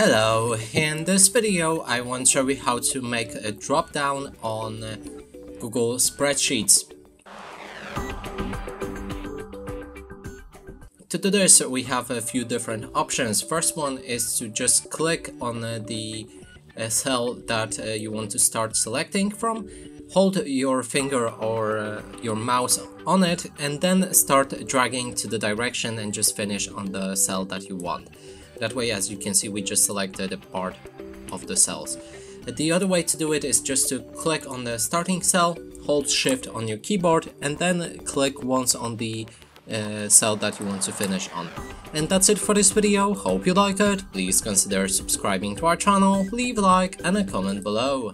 Hello, in this video I want to show you how to make a drop down on Google Spreadsheets. To do this we have a few different options. First one is to just click on the uh, cell that uh, you want to start selecting from, hold your finger or uh, your mouse on it and then start dragging to the direction and just finish on the cell that you want. That way, as you can see, we just selected a part of the cells. The other way to do it is just to click on the starting cell, hold shift on your keyboard and then click once on the uh, cell that you want to finish on. And that's it for this video, hope you like it, please consider subscribing to our channel, leave a like and a comment below.